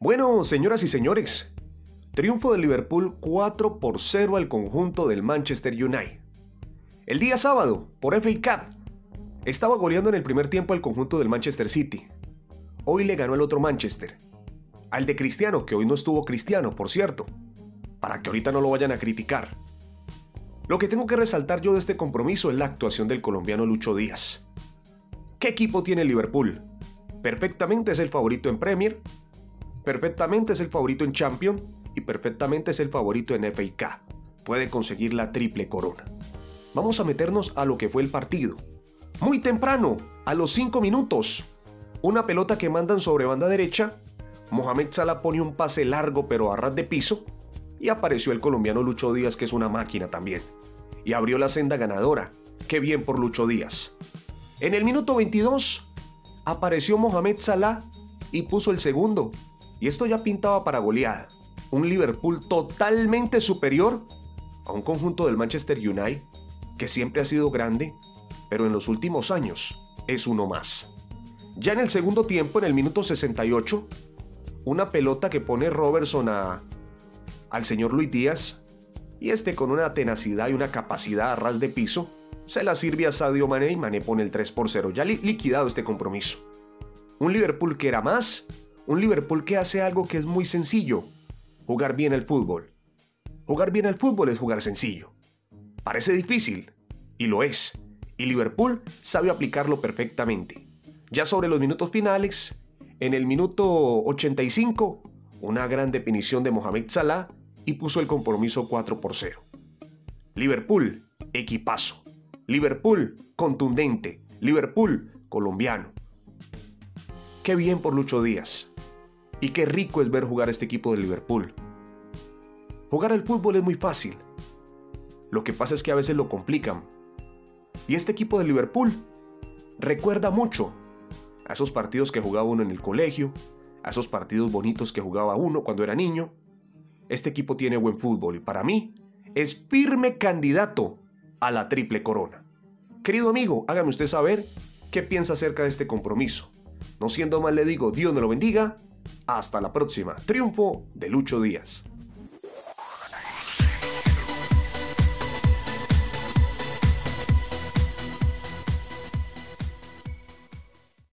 Bueno, señoras y señores, triunfo del Liverpool 4 por 0 al conjunto del Manchester United. El día sábado, por FA Cup, estaba goleando en el primer tiempo al conjunto del Manchester City. Hoy le ganó al otro Manchester, al de Cristiano, que hoy no estuvo Cristiano, por cierto, para que ahorita no lo vayan a criticar. Lo que tengo que resaltar yo de este compromiso es la actuación del colombiano Lucho Díaz. ¿Qué equipo tiene Liverpool? Perfectamente es el favorito en Premier, perfectamente es el favorito en Champions y perfectamente es el favorito en FA Puede conseguir la triple corona. Vamos a meternos a lo que fue el partido. Muy temprano, a los 5 minutos, una pelota que mandan sobre banda derecha, Mohamed Salah pone un pase largo pero a ras de piso y apareció el colombiano Lucho Díaz que es una máquina también. Y abrió la senda ganadora. Qué bien por Lucho Díaz. En el minuto 22 apareció Mohamed Salah y puso el segundo y esto ya pintaba para goleada. Un Liverpool totalmente superior a un conjunto del Manchester United que siempre ha sido grande, pero en los últimos años es uno más. Ya en el segundo tiempo, en el minuto 68, una pelota que pone Robertson a, al señor Luis Díaz, y este con una tenacidad y una capacidad a ras de piso, se la sirve a Sadio Mané y Mané pone el 3 por 0. Ya liquidado este compromiso. Un Liverpool que era más un Liverpool que hace algo que es muy sencillo, jugar bien el fútbol. Jugar bien el fútbol es jugar sencillo. Parece difícil, y lo es, y Liverpool sabe aplicarlo perfectamente. Ya sobre los minutos finales, en el minuto 85, una gran definición de Mohamed Salah y puso el compromiso 4 por 0. Liverpool, equipazo. Liverpool, contundente. Liverpool, colombiano. Qué bien por Lucho Díaz. Y qué rico es ver jugar este equipo de Liverpool. Jugar al fútbol es muy fácil. Lo que pasa es que a veces lo complican. Y este equipo de Liverpool recuerda mucho a esos partidos que jugaba uno en el colegio, a esos partidos bonitos que jugaba uno cuando era niño. Este equipo tiene buen fútbol y para mí es firme candidato a la triple corona. Querido amigo, hágame usted saber qué piensa acerca de este compromiso. No siendo mal le digo, Dios me lo bendiga hasta la próxima. Triunfo de Lucho Díaz.